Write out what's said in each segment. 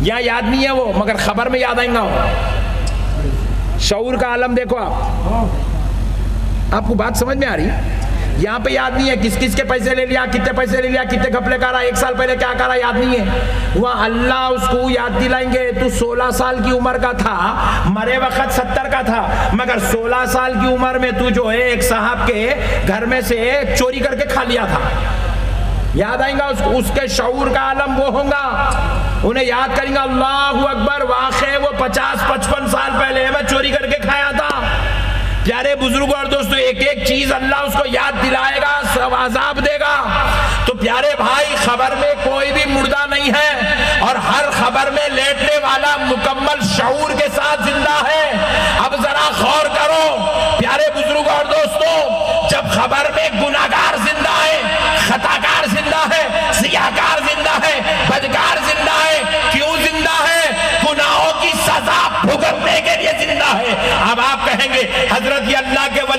یہاں یاد نہیں ہے وہ، مگر خبر میں یاد آئیں گا۔ شعور کا عالم دیکھو آپ۔ آپ کو بات سمجھ میں آ رہی؟ یہاں پہ یاد نہیں ہے کس کس کے پیسے لے لیا، کتنے پیسے لے لیا، کتنے گھپلے کرا ایک سال پہلے کیا کرا یاد نہیں ہے۔ وہاں اللہ اس کو یاد دلائیں گے، تو سولہ سال کی عمر کا تھا، مرے وقت ستر کا تھا، مگر سولہ سال کی عمر میں تو جو ہے، ایک صاحب کے گھر میں سے چوری کر کے کھا لیا تھا۔ یاد آئیں گا اس, اس کے شعور کا عالم وہ ہوں گا۔ انہیں یاد کریں گا اللہ اکبر واقع وہ پچاس پچپن سال پہلے میں چوری کر کے کھایا تھا۔ پیارے بزرگ اور دوستو ایک ایک چیز اللہ اس کو یاد دلائے گا سب عذاب دے گا۔ تو پیارے بھائی خبر میں کوئی بھی مردہ نہیں ہے اور ہر خبر میں لیٹنے والا مکمل شعور کے ساتھ زندہ ہے۔ اب ذرا غور کرو پیارے بزرگ اور دوستو جب خبر میں گناہگار زندہ ہے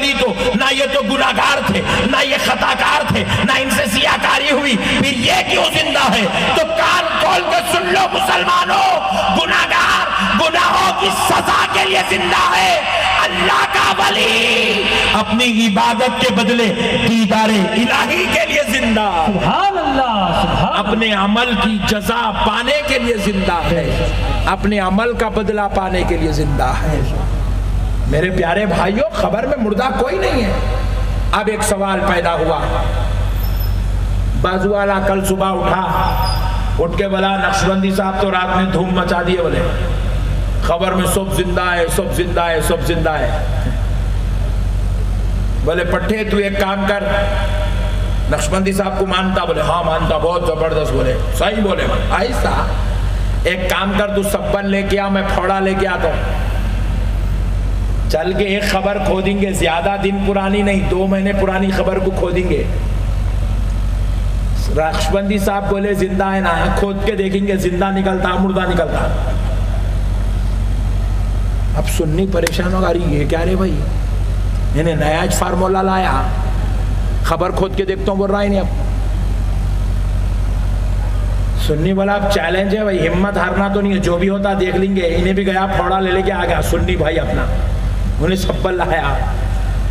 ولی تو نہ یہ تو گناہگار تھے نہ یہ خطاکار تھے نہ ان سے سیاہکاری ہوئی۔ پھر یہ کیوں زندہ ہے؟ تو کان کھول کے سن لو مسلمانوں گناہگار گناہوں کی سزا کے لیے زندہ ہے۔ اللہ کا ولی۔ اپنی عبادت کے بدلے دیدار الہی کے لیے زندہ۔ سبحان اللہ سبحان اپنے عمل کی جزا پانے کے لیے زندہ ہے۔ اپنے عمل کا بدلہ پانے کے لیے زندہ ہے۔ میرے پیارے بھائیوں خبر میں مردہ کوئی نہیں ہے۔ اب ایک سوال پیدا ہوا۔ بازو والا کل صبح اٹھا۔ اٹھ کے بلا نقشبندی صاحب تو رات میں دھوم مچا دیے بولے۔ خبر میں سب زندہ ہے، سب زندہ ہے، سب زندہ ہے۔ بولے، پٹھے، تو ایک کام کر۔ نقشبندی صاحب کو مانتا بولے ہاں مانتا، بہت زبردست بولے۔ صحیح بولے۔ آہستہ ایک کام کر، تو سبن لے کے آ، میں پھوڑا لے کے آتا ہوں۔ چل کے ایک خبر کھودیں گے، زیادہ دن پرانی نہیں، دو مہینے پرانی خبر کو کھودیں گے۔ رخشبندی صاحب بولے، زندہ ہے نا، کھود کے دیکھیں گے، زندہ نکلتا، مردہ نکلتا۔ اب سننی پریشان ہوگا رہی یہ کیا رے بھائی؟ انہیں نیا فارمولا لایا۔ خبر کھود کے دیکھتا ہوں، بول رہا ہے نہیں اب۔ سننی بولا، اب چیلنج ہے بھائی، ہمت ہارنا تو نہیں ہے، جو بھی ہوتا دیکھ لیں گے، انہیں بھی گیا، پھوڑا لے لے کے آ گیا۔ سننی بھائی اپنا۔ انہیں سب سبل لایا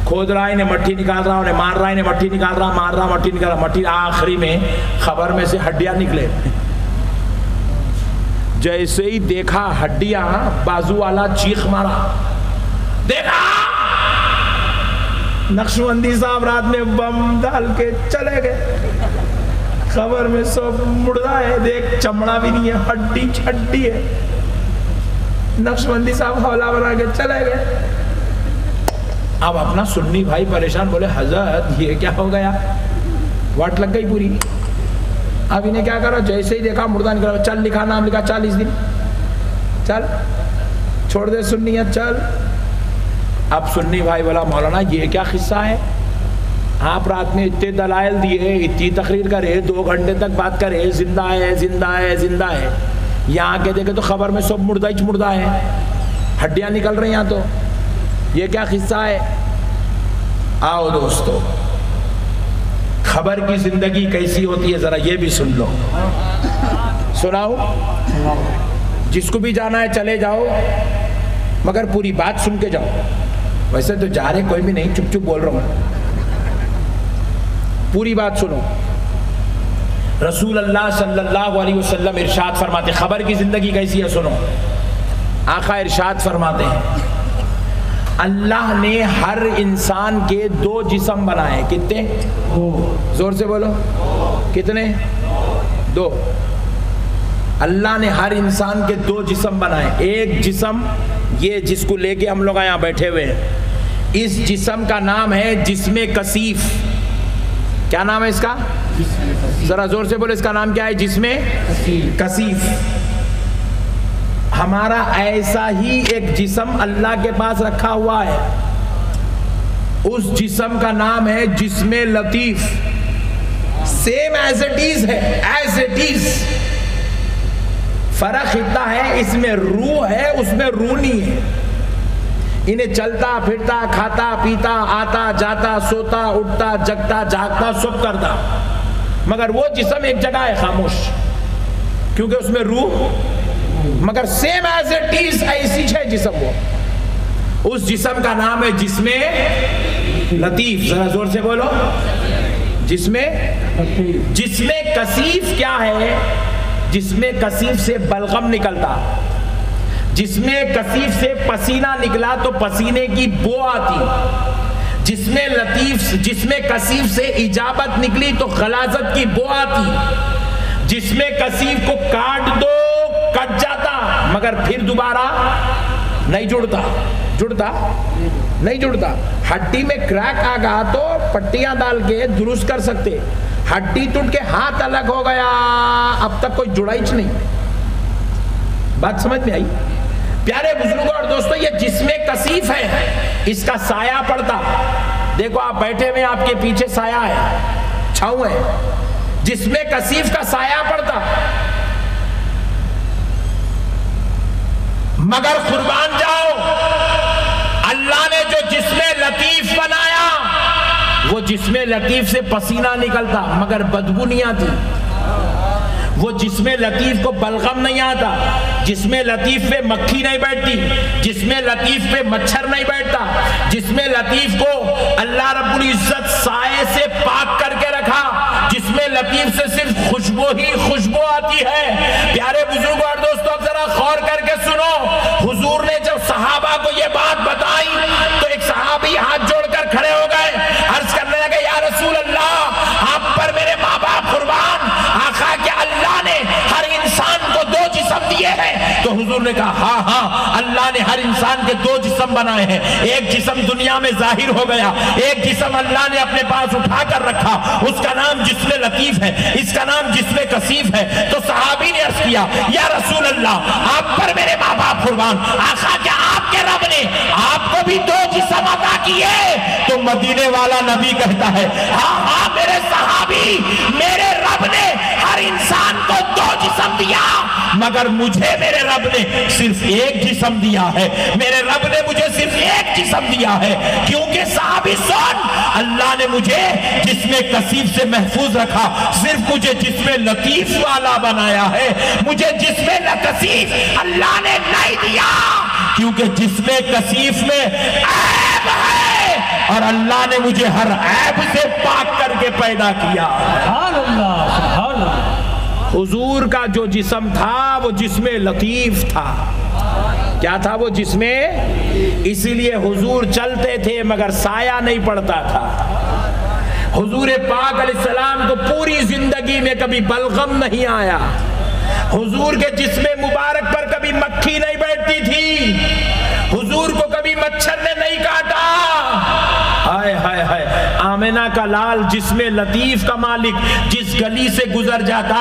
کھود رہا انہیں مٹھی نکال رہا انہیں مار رہا انہیں مٹھی نکال رہا مار رہا مٹھی نکال رہا مٹھی آخری میں خبر میں سے ہڈیاں نکلے جیسے ہی دیکھا ہڈیاں بازو والا چیخ مارا دیکھا نقشبندی صاحب رات میں بم ڈال کے چلے گئے خبر میں سب مردہ ہے دیکھ چمڑا بھی نہیں ہے ہڈی چھڈی ہے نقشبندی صاحب حوالہ بنا کے چلے گئے اب اپنا سنی بھائی پریشان بولے، حضرت، یہ کیا ہو گیا؟ واٹ لگ گئی پوری۔ اب انہیں کیا کرو، جیسے ہی دیکھا مردہ نکلا، چل لکھا، نام لکھا چالیس دن۔ چل، چھوڑ دے سنیت، چل۔ اب سنی بھائی بولا، مولانا، یہ کیا قصہ ہے؟ آپ رات میں اتنے دلائل دیے، اتنی تقریر کرے، دو گھنٹے تک بات کرے، زندہ ہے زندہ ہے زندہ ہے۔ یہاں کے دیکھے تو خبر میں سب مردہ ہی مردہ ہے۔ ہڈیاں نکل رہی یہاں تو۔ یہ کیا قصہ ہے؟ آؤ دوستو، خبر کی زندگی کیسی ہوتی ہے ذرا یہ بھی سن لو۔ سناؤ، جس کو بھی جانا ہے چلے جاؤ، مگر پوری بات سن کے جاؤ۔ ویسے تو جا رہے، کوئی بھی نہیں، چپ چپ بول رہا ہوں۔ پوری بات سنو۔ رسول اللہ صلی اللہ علیہ وسلم ارشاد فرماتے، خبر کی زندگی کیسی ہے سنو۔ آقا ارشاد فرماتے ہیں۔ اللہ نے ہر انسان کے دو جسم بنائے کتنے؟ زور سے بولو۔ کتنے؟ دو۔ اللہ نے ہر انسان کے دو جسم بنائے۔ ایک جسم یہ جس کو لے کے ہم لوگ یہاں بیٹھے ہوئے ہیں۔ اس جسم کا نام ہے جسم کثیف۔ کیا نام ہے اس کا؟ ذرا زور سے بولو اس کا نام کیا ہے؟ جسم کثیف۔ ہمارا ایسا ہی ایک جسم اللہ کے پاس رکھا ہوا ہے۔ اس جسم کا نام ہے جسم لطیف۔ سیم ایز اٹ از ہے ایز اٹ از فرق اتنا ہے، اس میں روح ہے، اس میں روح نہیں ہے۔ انہیں چلتا، پھرتا، کھاتا، پیتا، آتا، جاتا، سوتا، اٹھتا، جگتا، جاگتا، سب کرتا۔ مگر وہ جسم ایک جگہ ہے، خاموش۔ کیونکہ اس میں روح مگر سیم ایز اٹ از ایسی ہے جسم وہ۔ اس جسم کا نام ہے جس میں لطیف۔ ذرا زور سے بولو۔ جس میں جس میں کثیف کیا ہے؟ جس میں کثیف سے بلغم نکلتا۔ جس میں کثیف سے پسینہ نکلا تو پسینے کی بو آتی۔ جس میں لطیف جس میں کثیف سے اجابت نکلی تو غلازت کی بو آتی۔ جس میں کثیف کو کاٹ دو کٹ جاتا، مگر پھر دوبارہ نہیں جڑتا۔ جڑتا؟ نہیں جڑتا۔ ہڈی میں کریک آ گیا تو پٹیاں ڈال کے درست کر سکتے۔ ہڈی ٹوٹ کے ہاتھ الگ ہو گیا۔ اب تک کوئی جڑائچ نہیں۔ بات سمجھ میں آئی؟ پیارے بزرگوں اور دوستو یہ جسم کثیف ہے۔ اس کا سایہ پڑتا۔ دیکھو، آپ بیٹھے ہوئے آپ کے پیچھے سایہ ہے، چھاؤں ہے۔ جسم کثیف کا سایہ پڑتا۔ مگر قربان جاؤ۔ اللہ نے جو جسم لطیف بنایا، وہ جسم لطیف سے پسینہ نکلتا، مگر بدبو نہیں آتی۔ وہ جسم لطیف کو بلغم نہیں آتا جسم لطیف پہ مکھی نہیں بیٹھتی جسم لطیف پہ مچھر نہیں بیٹھتا جسم لطیف کو اللہ رب العزت سائے سے پاک کر کے رکھا لطیف سے صرف خوشبو ہی خوشبو آتی ہے۔ پیارے بزرگ اور دوستو ذرا خور کر کے سنو۔ حضور نے جب صحابہ کو یہ حضور نے کہا ہاں ہاں اللہ نے ہر انسان کے دو جسم بنائے ہیں۔ ایک جسم دنیا میں ظاہر ہو گیا، ایک جسم اللہ نے اپنے پاس اٹھا کر رکھا۔ اس کا نام جسم لطیف ہے، اس کا نام جسم کثیف ہے۔ تو صحابی نے عرض کیا، یا رسول اللہ، آپ پر میرے ماں باپ قربان، آخا کیا آپ کے رب نے آپ کو بھی دو جسم عطا کیے؟ تو مدینے والا نبی کہتا ہے ہاں ہاں میرے صحابی، میرے رب نے ہر انسان کو دو جسم دیا، مگر مجھے میرے رب نے صرف ایک جسم دیا ہے۔ میرے رب نے مجھے صرف ایک جسم دیا ہے۔ کیونکہ صحابی سن، اللہ نے مجھے جس میں کثیف سے محفوظ رکھا، صرف مجھے جس میں لطیف والا بنایا ہے۔ مجھے جس میں کثیف، اللہ نے نہیں دیا۔ کیونکہ جس میں کثیف میں عیب ہے، اور اللہ نے مجھے ہر عیب سے پاک کر کے پیدا کیا۔ حال اللہ حضور کا جو جسم تھا، وہ جسم لطیف تھا۔ کیا تھا وہ جسم؟ اسی لیے حضور چلتے تھے، مگر سایہ نہیں پڑتا تھا۔ حضور پاک علیہ السلام کو پوری زندگی میں کبھی بلغم نہیں آیا۔ حضور کے جسم مبارک پر کبھی مکھی نہیں بیٹھتی تھی۔ حضور کو کبھی مچھر نے نہیں کاٹا۔ ہائے ہائے ہائے۔ آمینہ کا لال جس میں لطیف کا مالک جس گلی سے گزر جاتا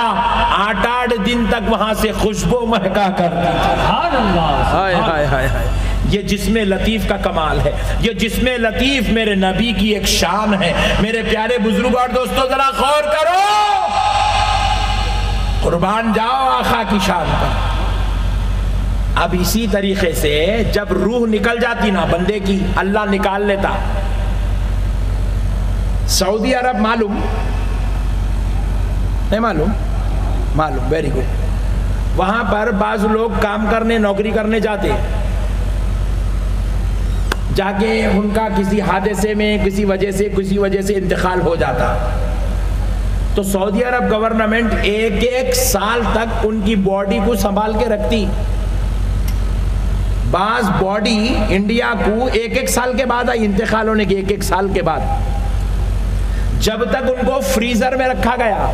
آٹھ آٹھ دن تک وہاں سے خوشبو مہکا کرتا سبحان اللہ ہائے ہائے ہائے یہ جسم لطیف کا کمال ہے یہ جسم لطیف میرے نبی کی ایک شان ہے۔ میرے پیارے بزرگ اور دوستو ذرا خور کرو۔ قربان جاؤ آخا کی شان پر۔ اب اسی طریقے سے جب روح نکل جاتی نا بندے کی اللہ نکال لیتا۔ سعودی عرب معلوم نہیں معلوم معلوم ویری گڈ وہاں پر بعض لوگ کام کرنے نوکری کرنے جاتے جا کے ان کا کسی حادثے میں کسی وجہ سے کسی وجہ سے انتقال ہو جاتا تو سعودی عرب گورنمنٹ ایک ایک سال تک ان کی باڈی کو سنبھال کے رکھتی بعض باڈی انڈیا کو ایک ایک سال کے بعد آئی انتقال ہونے کے ایک ایک سال کے بعد جب تک ان کو فریزر میں رکھا گیا،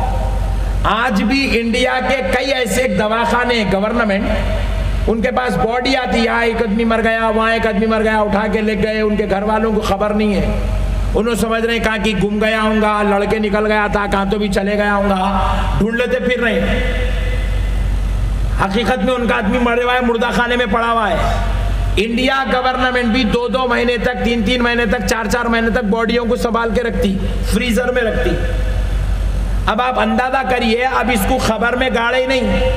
آج بھی انڈیا کے کئی ایسے دواخانے، گورنمنٹ، ان کے پاس باڈی آتی، یہاں ایک آدمی مر گیا، وہاں ایک آدمی مر گیا، اٹھا کے لے گئے، ان کے گھر والوں کو خبر نہیں ہے۔ انہوں سمجھ رہے کہاں کی گم گیا ہوں گا، لڑکے نکل گیا تھا، کہاں تو بھی چلے گیا ہوں گا۔ ڈھونڈ لیتے پھر رہے حقیقت میں ان کا آدمی مرے ہوا ہے مردہ خانے میں پڑا ہوا ہے۔ انڈیا گورنمنٹ بھی دو دو مہینے تک، تین تین مہینے تک، چار چار مہینے تک باڈیوں کو سنبھال کے رکھتی، فریزر میں رکھتی۔ اب آپ اندازہ کریے، اب اس کو خبر میں گاڑے ہی نہیں۔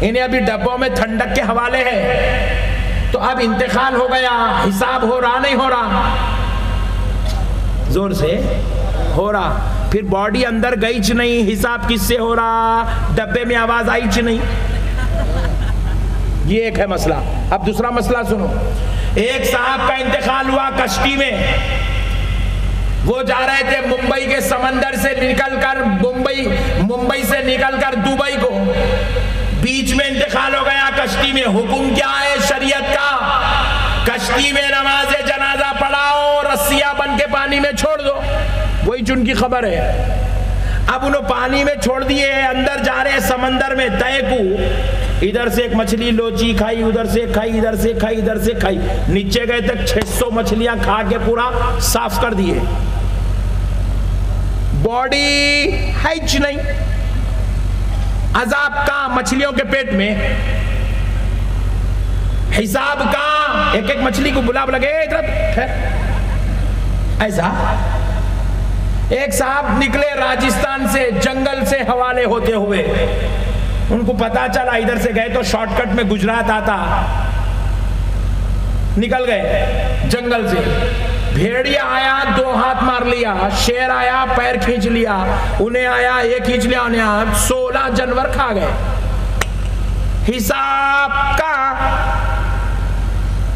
انہیں ابھی ڈبوں میں ٹھنڈک کے حوالے ہے تو اب انتقال ہو گیا، حساب ہو رہا، نہیں ہو رہا۔ زور سے ہو رہا۔ پھر باڈی اندر گئی چ نہیں، حساب کس سے ہو رہا؟ ڈبے میں آواز آئی چ نہیں۔ یہ ایک ہے مسئلہ۔ اب دوسرا مسئلہ سنو۔ ایک صاحب کا انتقال ہوا کشتی میں۔ وہ جا رہے تھے ممبئی کے سمندر سے نکل کر ممبئی ممبئی سے نکل کر دبئی کو۔ بیچ میں انتقال ہو گیا کشتی میں۔ حکم کیا ہے شریعت کا؟ کشتی میں نماز جنازہ پڑھاؤ، رسیاں بن کے پانی میں چھوڑ دو۔ وہی چن کی خبر ہے۔ اب انہوں پانی میں چھوڑ دیے اندر جا رہے سمندر میں۔ تے کو۔ ادھر سے ایک مچھلی لوچی کھائی، ادھر سے کھائی، ادھر سے کھائی، ادھر سے کھائی۔ نیچے گئے تک چھ سو مچھلیاں کھا کے پورا صاف کر دیے۔ باڈی ہائچ نہیں۔ عذاب کا مچھلیوں کے پیٹ میں۔ حساب کا۔ ایک ایک مچھلی کو بلا لگے ایسا۔ ایک صاحب نکلے راجستان سے جنگل سے حوالے ہوتے ہوئے۔ ان کو پتا چلا ادھر سے گئے تو شارٹ کٹ میں گجرات آتا۔ نکل گئے جنگل سے۔ بھیڑیا آیا، دو ہاتھ مار لیا، شیر آیا، پیر کھینچ لیا۔ انہیں آیا، یہ کھینچ لیا، انہیں سولہ جنور کھا گئے۔ حساب کا۔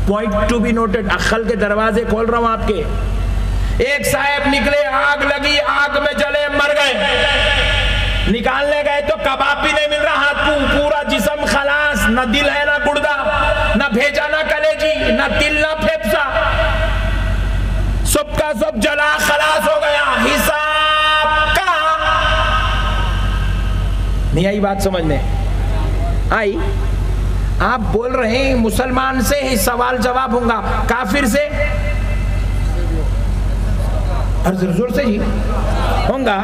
پوائنٹ ٹو بی نوٹڈ اخل کے دروازے کھول رہا ہوں آپ کے۔ ایک صاحب نکلے، آگ لگی، آگ میں جلے، مر گئے۔ نکالنے گئے تو کباب بھی نہیں مل رہا۔ ہاتھ پورا جسم خلاص، نہ دل ہے نہ گردہ، نہ بھیجا نہ کلیجی نہ دل نہ پھیپسا۔ سب کا سب جلا خلاص ہو گیا۔ حساب کا۔ نہیں آئی بات سمجھنے۔ آئی۔ آپ بول رہے ہیں مسلمان سے ہی سوال جواب ہوں گا۔ کافر سے۔ زور سے جی۔ ہوں گا۔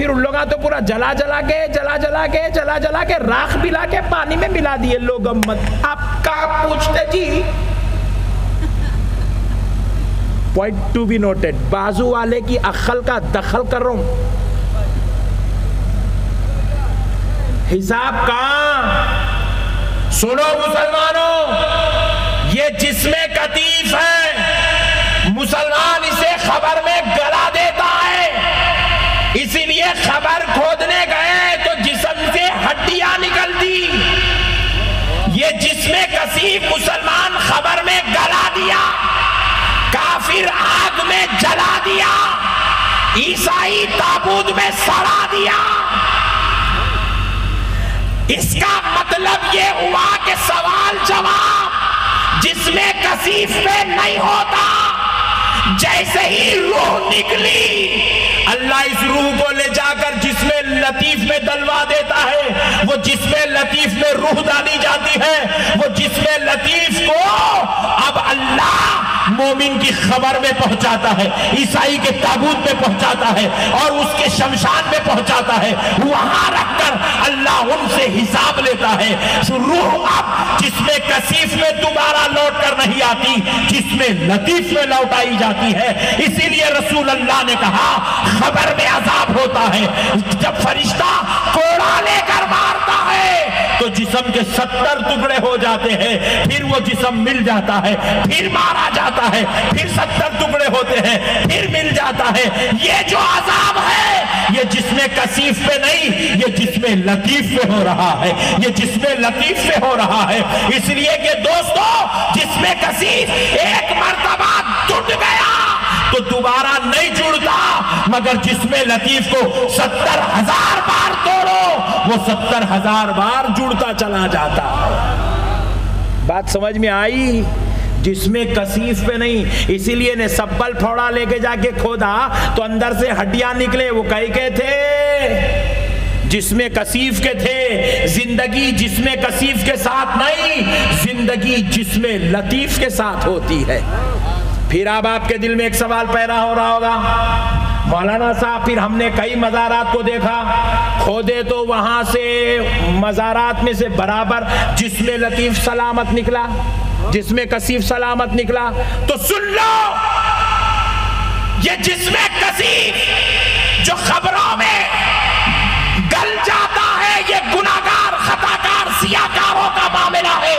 پھر ان لوگاں تو پورا جلا جلا کے، جلا جلا کے، جلا جلا کے راکھ ملا کے پانی میں ملا دیے لوگ امت۔ آپ کا پوچھتے جی۔ پوائنٹ ٹو بی نوٹڈ بازو والے کی اخل کا دخل کر رہا ہوں۔ حساب کہاں سنو مسلمانوں، یہ جسم کتیف ہے۔ مسلمان جسم مسلمان خبر میں گلا دیا، کافر آگ میں جلا دیا، عیسائی تابود میں سڑا دیا۔ اس کا مطلب یہ ہوا کہ سوال جواب جس میں کثیف میں نہیں ہوتا، جیسے ہی روح نکلی اللہ اس روح کو لے جا کر جس میں لطیف میں دلوا دیتا ہے، وہ جس میں لطیف میں روح ڈالی جاتی ہے، وہ جس میں لطیف کو اب اللہ مومن کی خبر میں پہنچاتا ہے، عیسائی کے تابوت میں پہنچاتا ہے اور اس کے شمشان میں پہنچاتا ہے۔ وہاں رکھ کر اللہ ان سے حساب لیتا ہے۔ روح اب جس میں کثیف میں دوبارہ لوٹ کر نہیں آتی، جس میں لطیف میں لوٹائی جاتی ہے۔ اسی لیے رسول اللہ نے کہا، خبر میں عذاب ہوتا ہے۔ جب فرشتہ کوڑا لے کر مارتا ہے، تو جسم کے ستر ٹکڑے ہو جاتے ہیں۔ پھر وہ جسم مل جاتا ہے۔ پھر مارا جاتا جاتا ہے، پھر ستر ٹکڑے ہوتے ہیں، پھر مل جاتا ہے۔ یہ جو عذاب ہے، یہ جس میں کثیف پہ نہیں، یہ جس میں لطیف پہ ہو رہا ہے۔ یہ جس میں لطیف پہ ہو رہا ہے۔ اس لیے کہ دوستو، جس میں کثیف ایک مرتبہ ٹوٹ گیا تو دوبارہ نہیں جڑتا، مگر جس میں لطیف کو ستر ہزار بار توڑو، وہ ستر ہزار بار جڑتا چلا جاتا۔ بات سمجھ میں آئی؟ جس میں کثیف پہ نہیں، اسی لیے نے سبل پھوڑا لے کے جا کے کھودا تو اندر سے ہڈیاں نکلے۔ وہ کئی کے تھے، جس میں کثیف کے تھے، زندگی جس میں کثیف کے ساتھ نہیں، زندگی جس میں لطیف کے ساتھ ہوتی ہے۔ پھر اب آپ کے دل میں ایک سوال پیدا ہو رہا ہوگا۔ مولانا صاحب، پھر ہم نے کئی مزارات کو دیکھا۔ کھودے تو وہاں سے، مزارات میں سے برابر جس میں لطیف سلامت نکلا۔ جس میں کثیف سلامت نکلا تو سن لو، یہ جس میں کثیف جو خبروں میں گل جاتا ہے، یہ گناہگار، خطاکار، سیاکاروں کا معاملہ ہے۔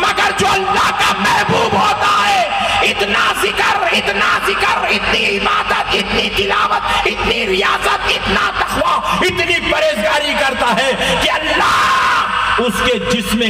مگر جو اللہ کا محبوب ہوتا ہے، اتنا ذکر اتنا ذکر، اتنی عبادت، اتنی تلاوت، اتنی ریاضت، اتنا تخوہ اتنی پریزگاری کرتا ہے کہ اللہ اس کے جسم